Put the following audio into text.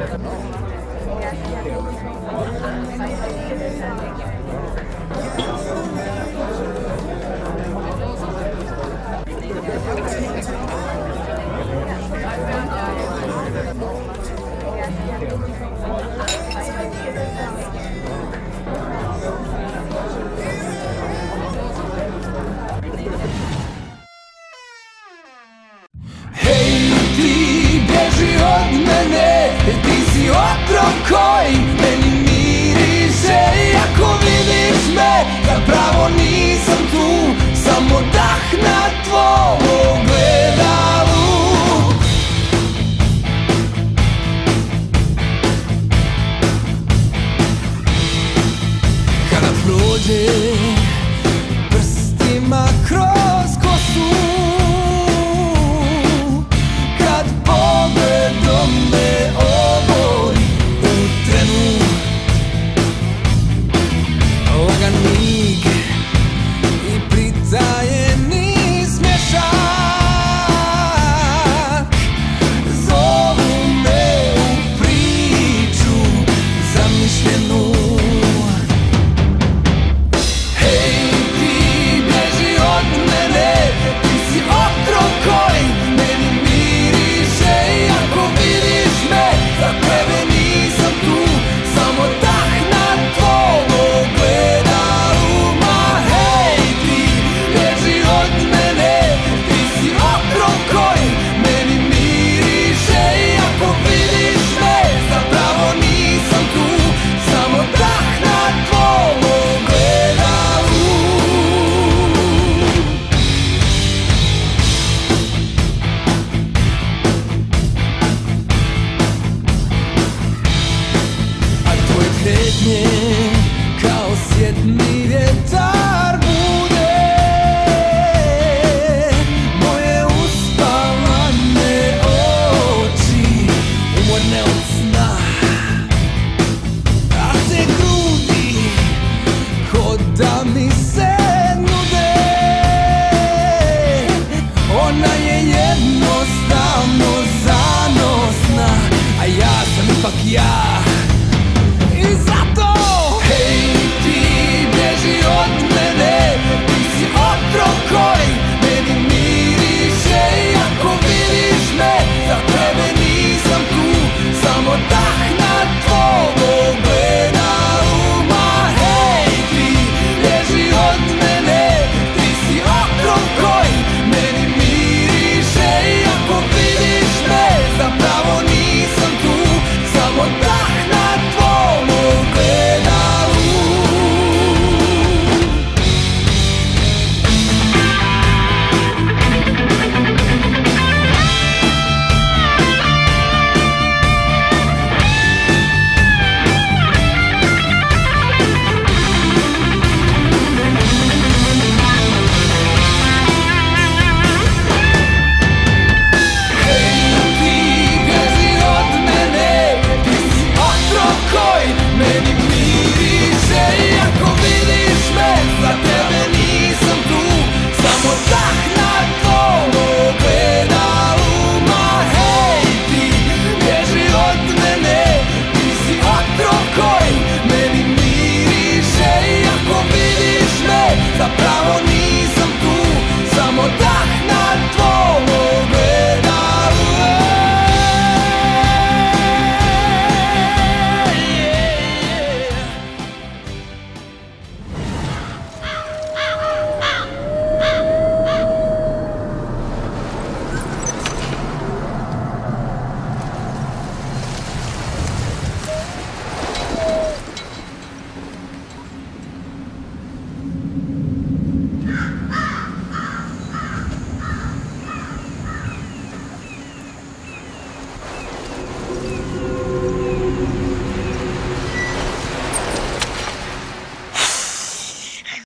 Hej ti bježi od mene Ti si McCoy. he. go